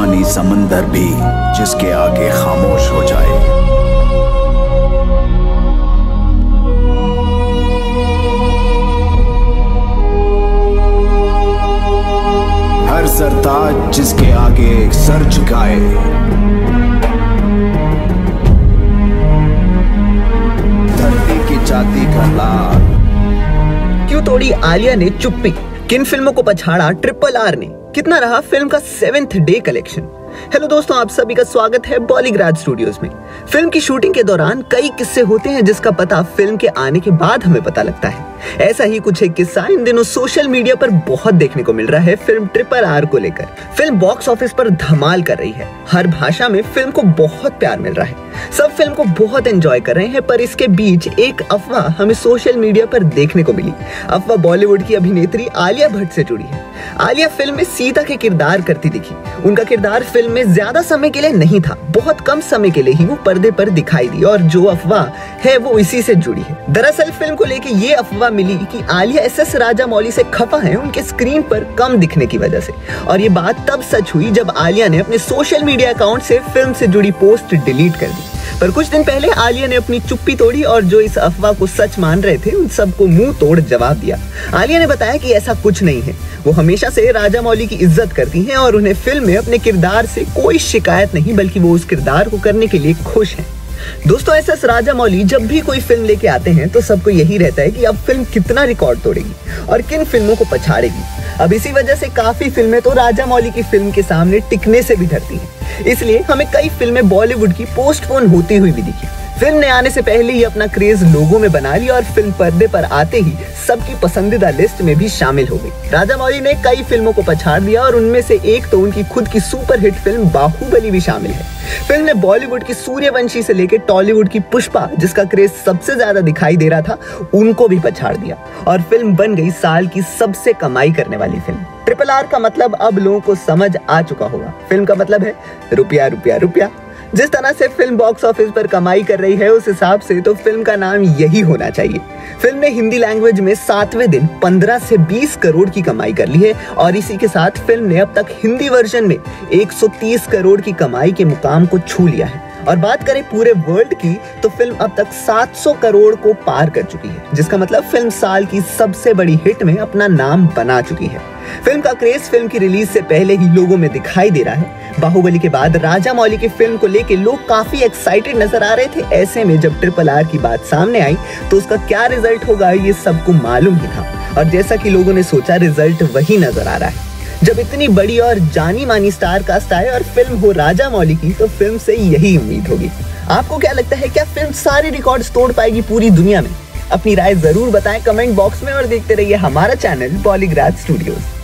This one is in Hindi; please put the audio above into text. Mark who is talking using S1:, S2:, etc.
S1: तूफानी समंदर भी जिसके आगे खामोश हो जाए। हर सरताज जिसके आगे सर झुकाए। धरती की जाति का लाल।
S2: क्यों तोड़ी आलिया ने चुप्पी? किन फ़िल्मों को पछाड़ा? ट्रिपल आर ने। कितना रहा फ़िल्म का सेवेंथ डे कलेक्शन? हेलो दोस्तों, आप सभी का स्वागत है बॉलीग्राज स्टूडियोज में। फ़िल्म की शूटिंग के दौरान कई किस्से होते हैं जिसका पता फ़िल्म के आने के बाद हमें पता लगता है। ऐसा ही कुछ एक किस्सा इन दिनों सोशल मीडिया पर बहुत देखने को मिल रहा है फ़िल्म ट्रिपल आर को लेकर। फ़िल्म बॉक्स ऑफ़िस पर धमाल कर रही है। हर भाषा में फ़िल्म को बहुत प्यार मिल रहा है। सब फ़िल्म को बहुत एंजॉय कर रहे हैं, पर इसके बीच एक अफवाह हमें सोशल मीडिया पर देखने को मिली। अफवाह बॉलीवुड की अभिनेत्री आलिया भट्ट से जुड़ी है। आलिया फ़िल्म में सीता के किरदार करती दिखी। उनका किरदार फ़िल्म में ज़्यादा समय के लिए नहीं था, बहुत कम समय के लिए ही वो पर्दे पर दिखाई दी और जो अफवाह है वो इसी से जुड़ी है। दरअसल फ़िल्म को लेकर ये अफवाह मिली कि Alia S S Rajamouli से खफा है, उनके स्क्रीन पर कम दिखने की वजह से। और ये बात तब सच हुई जब आलिया ने अपने सोशल मीडिया अकाउंट से फ़िल्म से जुड़ी पोस्ट डिलीट कर दी। पर कुछ दिन पहले आलिया ने अपनी चुप्पी तोड़ी और जो इस अफवाह को सच मान रहे थे, उन सबको मुँह तोड़ जवाब दिया। आलिया ने बताया कि ऐसा कुछ नहीं है। वो हमेशा से राजा मौली की इज़्ज़त करती हैं और उन्हें फ़िल्म में अपने किरदार से कोई शिकायत नहीं, बल्कि वो उस किरदार को करने के लिए खुश हैं। दोस्तों एस एस राजा मौली जब भी कोई फ़िल्म लेके आते हैं तो सबको यही रहता है कि अब फ़िल्म कितना रिकॉर्ड तोड़ेगी और किन फ़िल्मों को पछाड़ेगी। अब इसी वजह से काफ़ी फ़िल्में तो राजा मौली की फ़िल्म के सामने टिकने से भी डरती हैं। इसलिए हमें कई फ़िल्में बॉलीवुड की पोस्टपोन होती हुई भी दिखी। फ़िल्म ने आने से पहले ही अपना क्रेज लोगों में बना लिया और फ़िल्म पर्दे पर आते ही सबकी पसंदीदा लिस्ट में भी शामिल हो गई। राजा मौली ने कई फ़िल्मों को पछाड़ दिया और उनमें से एक तो उनकी खुद की सुपर हिट फ़िल्म बाहुबली भी शामिल है। फ़िल्म ने बॉलीवुड की सूर्यवंशी से लेकर टॉलीवुड की पुष्पा जिसका क्रेज सबसे ज़्यादा दिखाई दे रहा था, उनको भी पछाड़ दिया और फ़िल्म बन गई साल की सबसे कमाई करने वाली फ़िल्म। ट्रिपल आर का मतलब अब लोगों को समझ आ चुका होगा। फ़िल्म का मतलब है रुपया रुपया रुपया। जिस तरह से फ़िल्म बॉक्स ऑफ़िस पर कमाई कर रही है, उस हिसाब से तो फ़िल्म का नाम यही होना चाहिए। फ़िल्म ने हिंदी लैंग्वेज में सातवें दिन 15 से 20 करोड़ की कमाई कर ली है और इसी के साथ फ़िल्म ने अब तक हिंदी वर्जन में 130 करोड़ की कमाई के मुकाम को छू लिया है। और बात करें पूरे वर्ल्ड की तो फ़िल्म अब तक 700 करोड़ को पार कर चुकी है, जिसका मतलब फ़िल्म साल की सबसे बड़ी हिट में अपना नाम बना चुकी है। फ़िल्म का क्रेज फ़िल्म की रिलीज़ से पहले ही लोगों में दिखाई दे रहा है। बाहुबली के बाद राजा मौली की फ़िल्म को लेके लोग काफ़ी एक्साइटेड नज़र आ रहे थे। ऐसे में जब ट्रिपल आर की बात सामने आई तो उसका क्या रिज़ल्ट होगा, ये सबको मालूम ही था। और जैसा कि लोगों ने सोचा रिज़ल्ट वही नज़र आ रहा है। जब इतनी बड़ी और जानी मानी स्टार कास्ट आए और फ़िल्म हो राजा मौली की तो फ़िल्म से यही उम्मीद होगी। आपको क्या लगता है, क्या फ़िल्म सारे रिकॉर्ड्स तोड़ पाएगी पूरी दुनिया में? अपनी राय ज़रूर बताएँ कमेंट बॉक्स में और देखते रहिए हमारा चैनल बॉलीग्राज स्टूडियोज